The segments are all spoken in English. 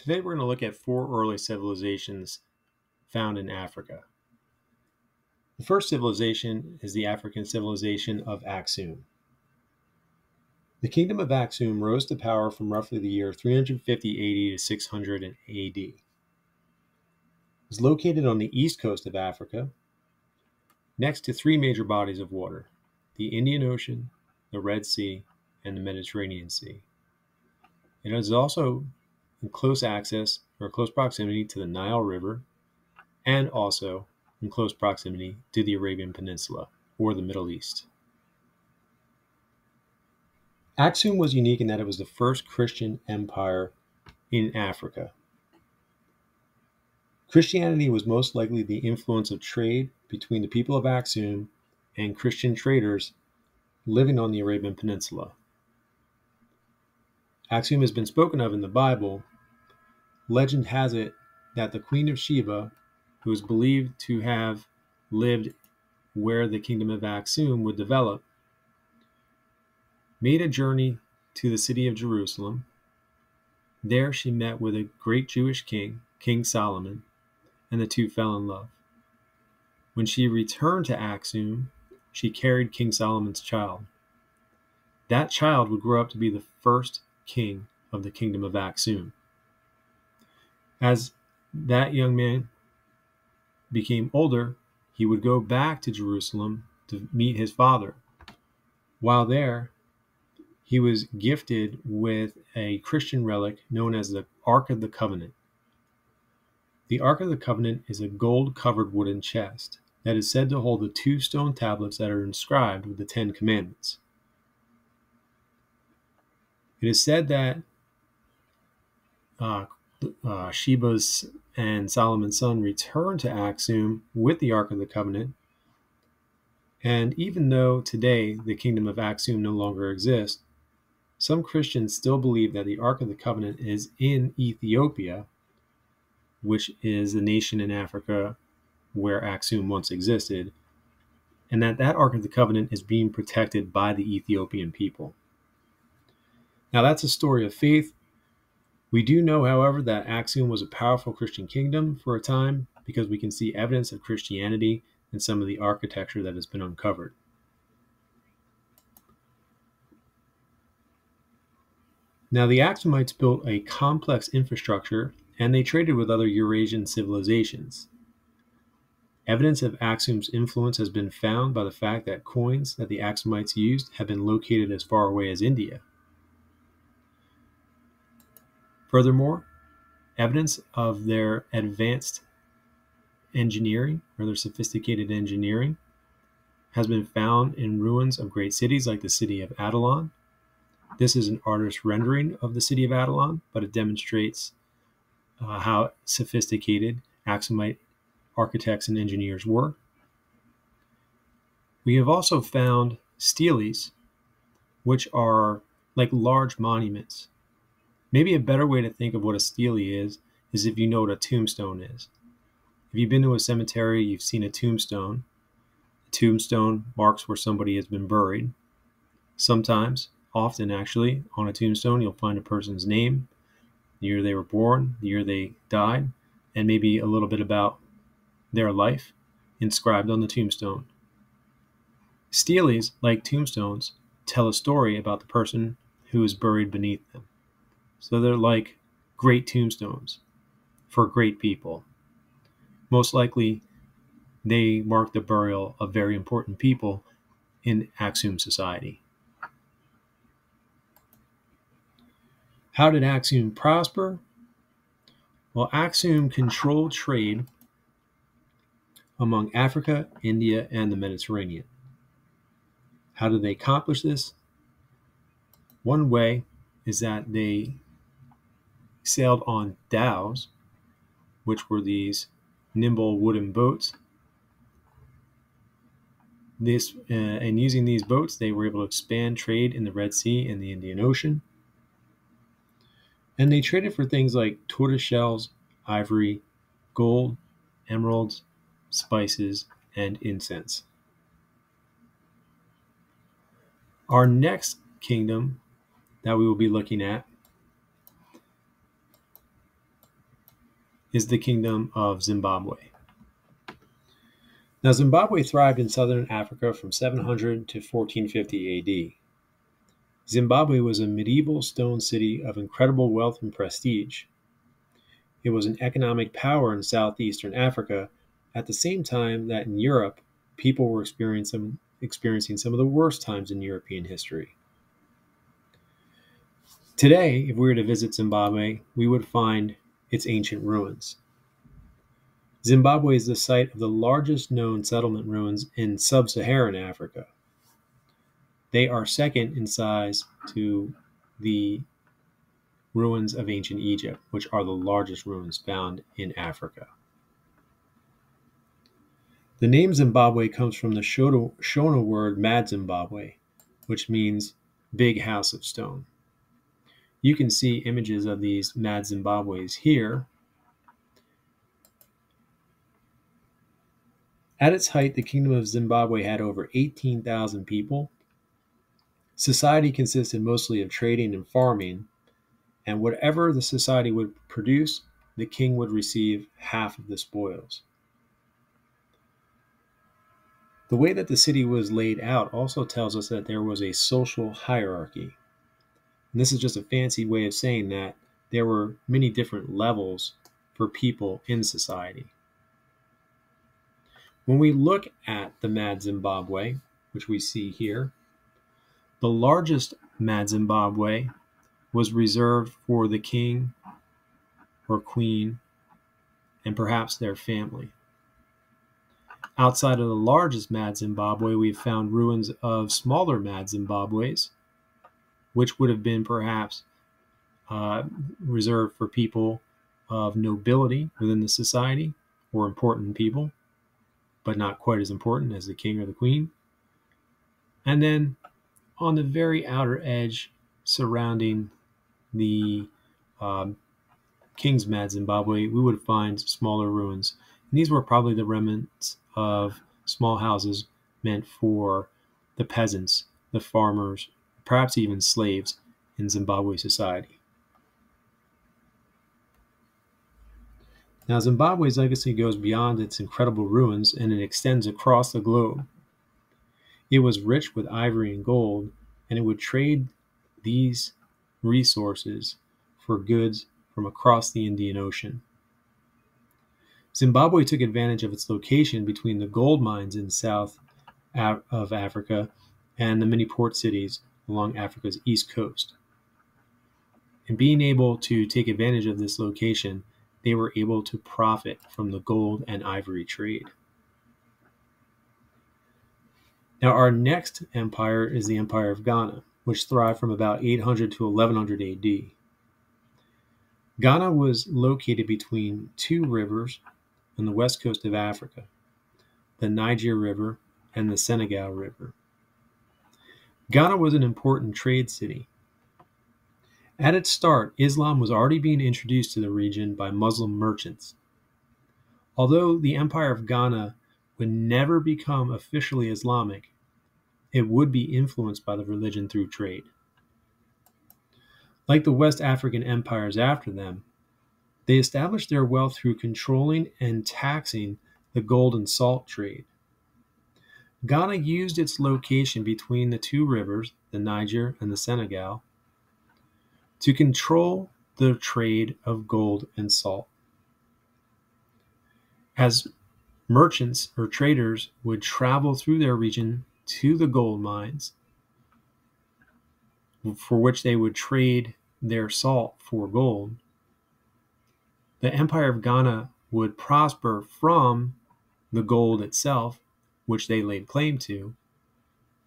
Today we're going to look at four early civilizations found in Africa. The first civilization is the African civilization of Aksum. The kingdom of Aksum rose to power from roughly the year 350 AD to 600 AD. It was located on the east coast of Africa, next to three major bodies of water the Indian Ocean, the Red Sea, and the Mediterranean Sea. It is also in close access or close proximity to the Nile River and also in close proximity to the Arabian Peninsula or the Middle East. Aksum was unique in that it was the first Christian empire in Africa. Christianity was most likely the influence of trade between the people of Aksum and Christian traders living on the Arabian Peninsula. Aksum has been spoken of in the Bible. Legend has it that the Queen of Sheba, who is believed to have lived where the kingdom of Aksum would develop, made a journey to the city of Jerusalem. There she met with a great Jewish king, King Solomon, and the two fell in love. When she returned to Aksum, she carried King Solomon's child. That child would grow up to be the first king of the kingdom of Aksum. As that young man became older, he would go back to Jerusalem to meet his father. While there, he was gifted with a Christian relic known as the Ark of the Covenant. The Ark of the Covenant is a gold covered wooden chest that is said to hold the two stone tablets that are inscribed with the Ten Commandments. It is said that uh, uh, Sheba's and Solomon's son returned to Aksum with the Ark of the Covenant. And even though today the kingdom of Aksum no longer exists, some Christians still believe that the Ark of the Covenant is in Ethiopia, which is a nation in Africa where Aksum once existed, and that that Ark of the Covenant is being protected by the Ethiopian people. Now, that's a story of faith. We do know, however, that Aksum was a powerful Christian kingdom for a time because we can see evidence of Christianity in some of the architecture that has been uncovered. Now, the Aksumites built a complex infrastructure and they traded with other Eurasian civilizations. Evidence of Aksum's influence has been found by the fact that coins that the Aksumites used have been located as far away as India. Furthermore, evidence of their advanced engineering or their sophisticated engineering has been found in ruins of great cities like the city of Adelon this is an artist's rendering of the city of Adelon, but it demonstrates uh, how sophisticated Axumite architects and engineers were. We have also found steles, which are like large monuments. Maybe a better way to think of what a stele is, is if you know what a tombstone is. If you've been to a cemetery, you've seen a tombstone. A tombstone marks where somebody has been buried. Sometimes often actually on a tombstone you'll find a person's name the year they were born the year they died and maybe a little bit about their life inscribed on the tombstone steles like tombstones tell a story about the person who is buried beneath them so they're like great tombstones for great people most likely they mark the burial of very important people in Aksum society. How did Aksum prosper? Well, Aksum controlled trade among Africa, India, and the Mediterranean. How did they accomplish this? One way is that they sailed on dhows, which were these nimble wooden boats. This uh, and using these boats, they were able to expand trade in the Red Sea and the Indian Ocean. And they traded for things like tortoise shells, ivory, gold, emeralds, spices, and incense. Our next kingdom that we will be looking at is the Kingdom of Zimbabwe. Now, Zimbabwe thrived in southern Africa from 700 to 1450 AD. Zimbabwe was a medieval stone city of incredible wealth and prestige. It was an economic power in southeastern Africa at the same time that in Europe, people were experiencing, experiencing some of the worst times in European history. Today, if we were to visit Zimbabwe, we would find its ancient ruins. Zimbabwe is the site of the largest known settlement ruins in sub Saharan Africa. They are second in size to the ruins of ancient Egypt, which are the largest ruins found in Africa. The name Zimbabwe comes from the Shona, word Madzimbabwe, which means big house of stone. You can see images of these Madzimbabwe's here At its height, the Kingdom of Zimbabwe had over 18,000 people. Society consisted mostly of trading and farming, and whatever the society would produce, the king would receive half of the spoils. The way that the city was laid out also tells us that there was a social hierarchy. And this is just a fancy way of saying that there were many different levels for people in society. When we look at the Madzimbabwe, which we see here, the largest Madzimbabwe was reserved for the king or queen and perhaps their family. Outside of the largest Madzimbabwe, we've found ruins of smaller Madzimbabwe's, which would have been perhaps uh, reserved for people of nobility within the society or important people but not quite as important as the king or the queen. And then on the very outer edge, surrounding the um, King's Madzimbabwe, we would find smaller ruins. And these were probably the remnants of small houses meant for the peasants, the farmers, perhaps even slaves in Zimbabwe society. Now, Zimbabwe's legacy goes beyond its incredible ruins and it extends across the globe. It was rich with ivory and gold, and it would trade these resources for goods from across the Indian Ocean. Zimbabwe took advantage of its location between the gold mines in south of Africa and the many port cities along Africa's east coast. And being able to take advantage of this location they were able to profit from the gold and ivory trade. Now, our next empire is the Empire of Ghana, which thrived from about 800 to 1100 AD. Ghana was located between two rivers on the west coast of Africa the Niger River and the Senegal River. Ghana was an important trade city at its start, Islam was already being introduced to the region by Muslim merchants. Although the Empire of Ghana would never become officially Islamic, it would be influenced by the religion through trade. Like the West African empires after them, they established their wealth through controlling and taxing the gold and salt trade. Ghana used its location between the two rivers, the Niger and the Senegal, to control the trade of gold and salt. As merchants or traders would travel through their region to the gold mines, for which they would trade their salt for gold, the Empire of Ghana would prosper from the gold itself, which they laid claim to,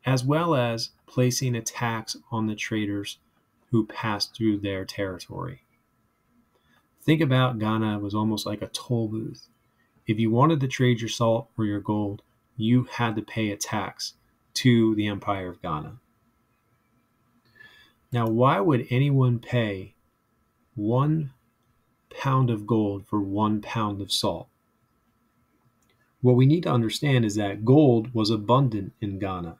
as well as placing a tax on the traders who passed through their territory. Think about Ghana was almost like a toll booth. If you wanted to trade your salt or your gold, you had to pay a tax to the Empire of Ghana. Now, why would anyone pay one pound of gold for one pound of salt? What we need to understand is that gold was abundant in Ghana.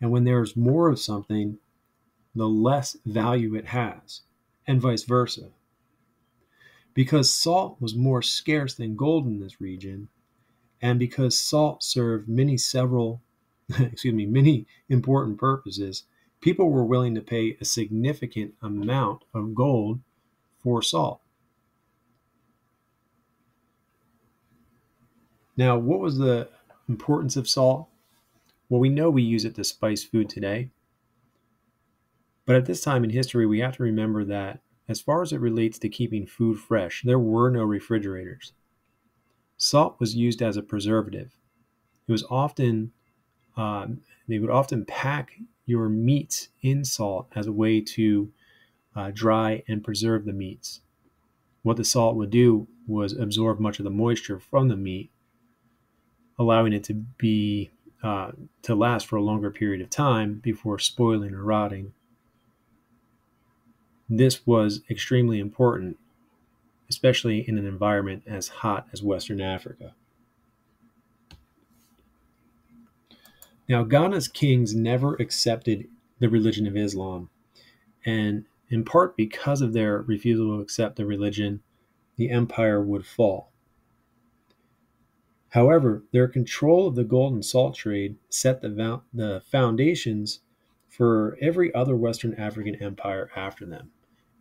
And when there's more of something, the less value it has, and vice versa. Because salt was more scarce than gold in this region, and because salt served many several excuse me, many important purposes, people were willing to pay a significant amount of gold for salt. Now, what was the importance of salt? Well, we know we use it to spice food today. But at this time in history, we have to remember that as far as it relates to keeping food fresh, there were no refrigerators. Salt was used as a preservative. It was often, uh, they would often pack your meats in salt as a way to uh, dry and preserve the meats. What the salt would do was absorb much of the moisture from the meat allowing it to be uh, to last for a longer period of time before spoiling or rotting. This was extremely important, especially in an environment as hot as Western Africa. Now, Ghana's kings never accepted the religion of Islam, and in part because of their refusal to accept the religion, the empire would fall. However, their control of the gold and salt trade set the, the foundations for every other Western African empire after them,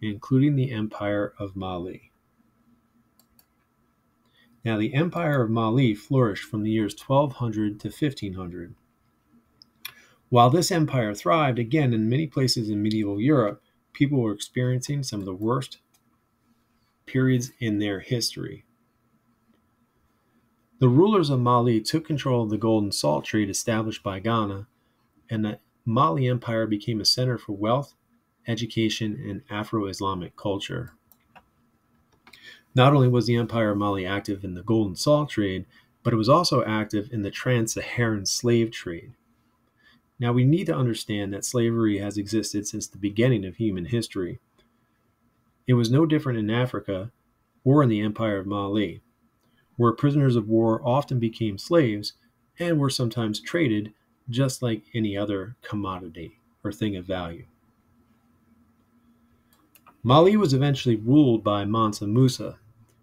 including the Empire of Mali. Now, the Empire of Mali flourished from the years 1200 to 1500. While this empire thrived, again, in many places in medieval Europe, people were experiencing some of the worst periods in their history. The rulers of Mali took control of the gold and salt trade established by Ghana, and the Mali Empire became a center for wealth, education, and Afro Islamic culture. Not only was the Empire of Mali active in the gold and salt trade, but it was also active in the trans Saharan slave trade. Now, we need to understand that slavery has existed since the beginning of human history. It was no different in Africa or in the Empire of Mali where prisoners of war often became slaves and were sometimes traded just like any other commodity or thing of value. Mali was eventually ruled by Mansa Musa,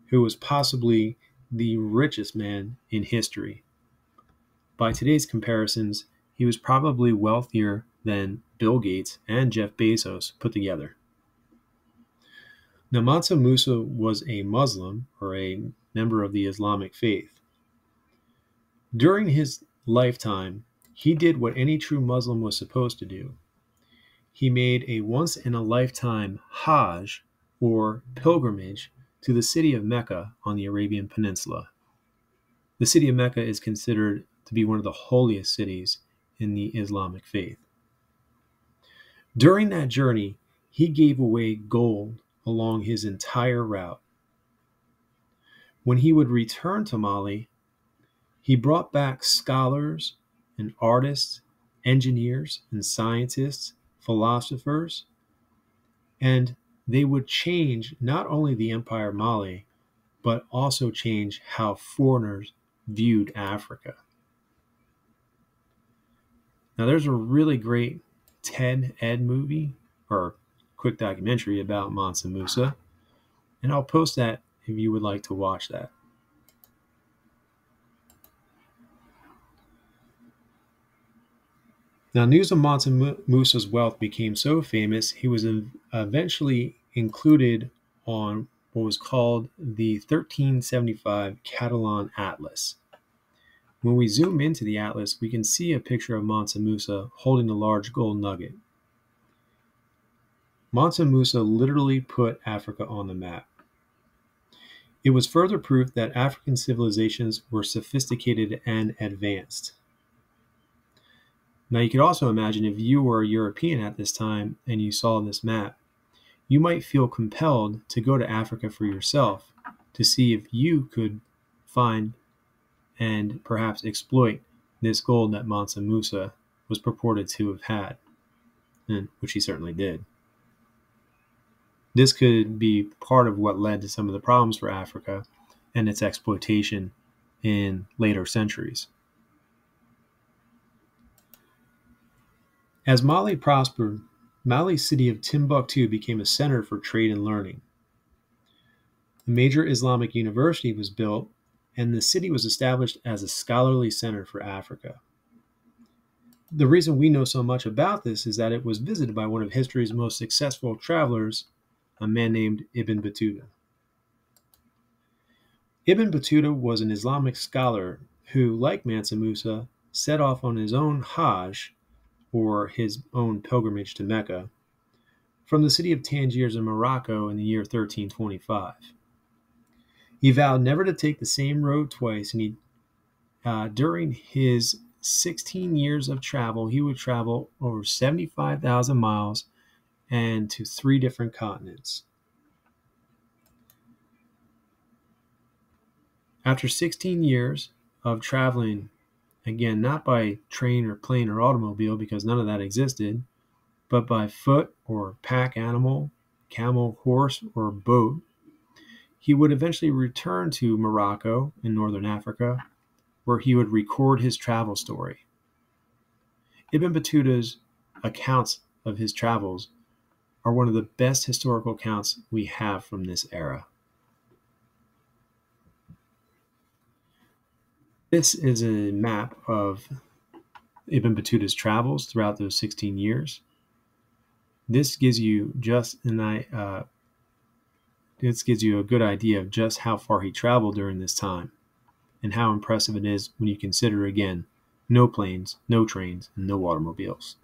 who was possibly the richest man in history. By today's comparisons, he was probably wealthier than Bill Gates and Jeff Bezos put together. Now, Mansa Musa was a Muslim or a member of the Islamic faith. During his lifetime, he did what any true Muslim was supposed to do. He made a once in a lifetime Hajj or pilgrimage to the city of Mecca on the Arabian Peninsula. The city of Mecca is considered to be one of the holiest cities in the Islamic faith. During that journey, he gave away gold along his entire route when he would return to Mali, he brought back scholars and artists, engineers and scientists, philosophers, and they would change not only the empire of Mali, but also change how foreigners viewed Africa. Now, there's a really great TED Ed movie or quick documentary about Mansa Musa, and I'll post that if you would like to watch that. Now, news of Mansa Musa's wealth became so famous, he was eventually included on what was called the 1375 Catalan Atlas. When we zoom into the atlas, we can see a picture of Mansa Musa holding a large gold nugget. Mansa Musa literally put Africa on the map. It was further proof that African civilizations were sophisticated and advanced. Now, you could also imagine if you were a European at this time and you saw this map, you might feel compelled to go to Africa for yourself to see if you could find and perhaps exploit this gold that Mansa Musa was purported to have had, and which he certainly did. This could be part of what led to some of the problems for Africa and its exploitation in later centuries. As Mali prospered, Mali's city of Timbuktu became a center for trade and learning. A major Islamic university was built, and the city was established as a scholarly center for Africa. The reason we know so much about this is that it was visited by one of history's most successful travelers, a man named Ibn Battuta. Ibn Battuta was an Islamic scholar who, like Mansa Musa, set off on his own Hajj, or his own pilgrimage to Mecca, from the city of Tangiers in Morocco in the year 1325. He vowed never to take the same road twice, and he, uh, during his 16 years of travel, he would travel over 75,000 miles and to three different continents. After 16 years of traveling, again, not by train or plane or automobile because none of that existed, but by foot or pack animal, camel, horse, or boat, he would eventually return to Morocco in northern Africa, where he would record his travel story. Ibn Battuta's accounts of his travels are one of the best historical accounts we have from this era. This is a map of Ibn Battuta's travels throughout those 16 years. This gives you just an uh, this gives you a good idea of just how far he traveled during this time and how impressive it is when you consider again no planes, no trains, and no automobiles.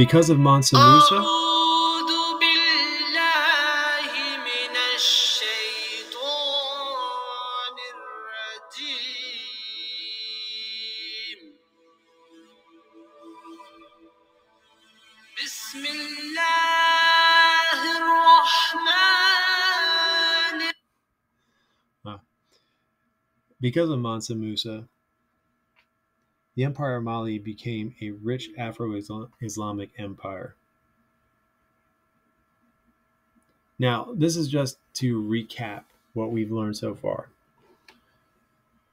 Because of Mansa Musa, ah. Because of Mansa Musa, the Empire of Mali became a rich Afro Islamic empire. Now, this is just to recap what we've learned so far.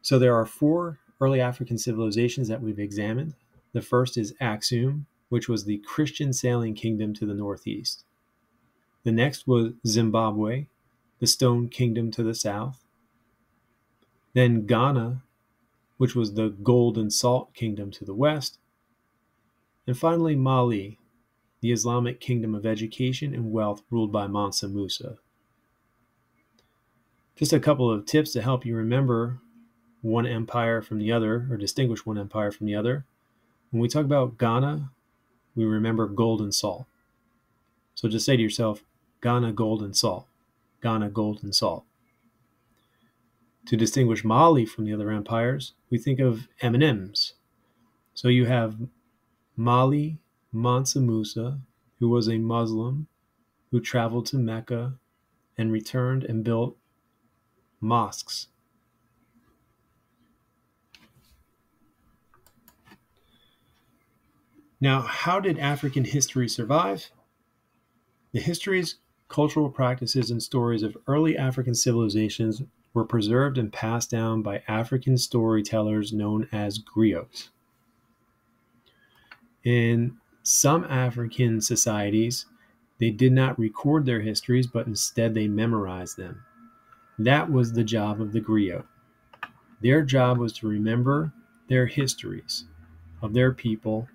So, there are four early African civilizations that we've examined. The first is Axum, which was the Christian sailing kingdom to the northeast. The next was Zimbabwe, the Stone Kingdom to the south. Then Ghana, which was the gold and salt kingdom to the west. And finally, Mali, the Islamic kingdom of education and wealth ruled by Mansa Musa. Just a couple of tips to help you remember one empire from the other, or distinguish one empire from the other. When we talk about Ghana, we remember gold and salt. So just say to yourself, Ghana, gold and salt. Ghana, gold and salt. To distinguish Mali from the other empires, we think of M&Ms. So you have Mali Mansa Musa, who was a Muslim who traveled to Mecca and returned and built mosques. Now, how did African history survive? The histories, cultural practices, and stories of early African civilizations were preserved and passed down by African storytellers known as griots. In some African societies, they did not record their histories, but instead they memorized them. That was the job of the griot. Their job was to remember their histories of their people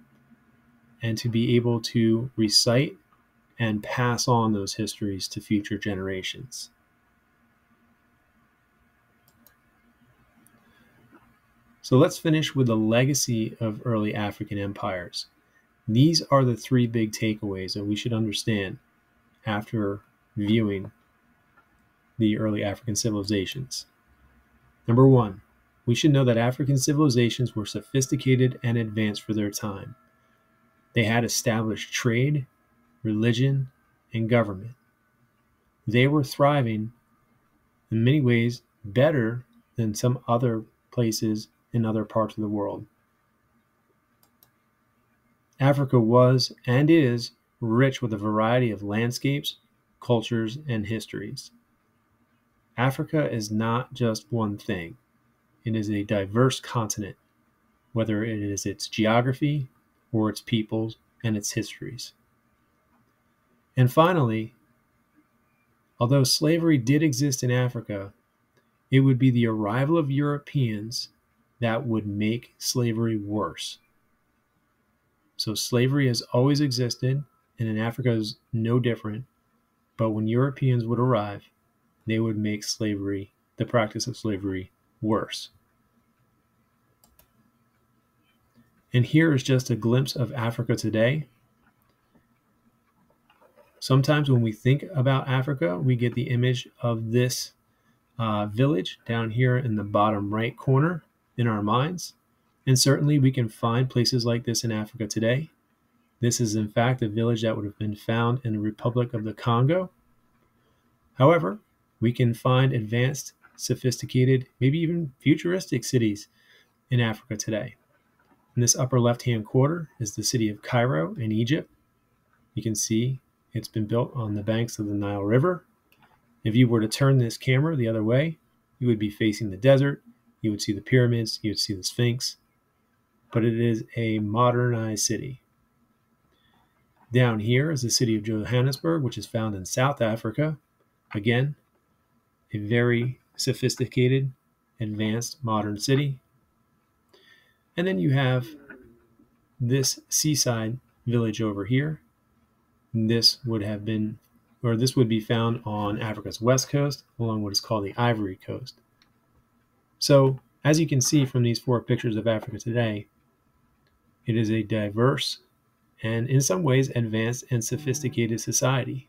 and to be able to recite and pass on those histories to future generations. So let's finish with the legacy of early African empires. These are the three big takeaways that we should understand after viewing the early African civilizations. Number one, we should know that African civilizations were sophisticated and advanced for their time. They had established trade, religion, and government. They were thriving in many ways better than some other places in other parts of the world. Africa was and is rich with a variety of landscapes, cultures, and histories. Africa is not just one thing, it is a diverse continent, whether it is its geography or its peoples and its histories. And finally, although slavery did exist in Africa, it would be the arrival of Europeans that would make slavery worse. So slavery has always existed, and in Africa is no different. But when Europeans would arrive, they would make slavery, the practice of slavery, worse. And here is just a glimpse of Africa today. Sometimes when we think about Africa, we get the image of this uh, village down here in the bottom right corner in our minds. And certainly we can find places like this in Africa today. This is, in fact, a village that would have been found in the Republic of the Congo. However, we can find advanced, sophisticated, maybe even futuristic cities in Africa today. In this upper left hand quarter is the city of Cairo in Egypt. You can see it's been built on the banks of the Nile River. If you were to turn this camera the other way, you would be facing the desert. You would see the pyramids, you would see the Sphinx. But it is a modernized city. Down here is the city of Johannesburg, which is found in South Africa. Again, a very sophisticated, advanced, modern city. And then you have this seaside village over here. This would have been, or this would be found on Africa's west coast along what is called the Ivory Coast. So, as you can see from these four pictures of Africa today, it is a diverse and in some ways advanced and sophisticated society.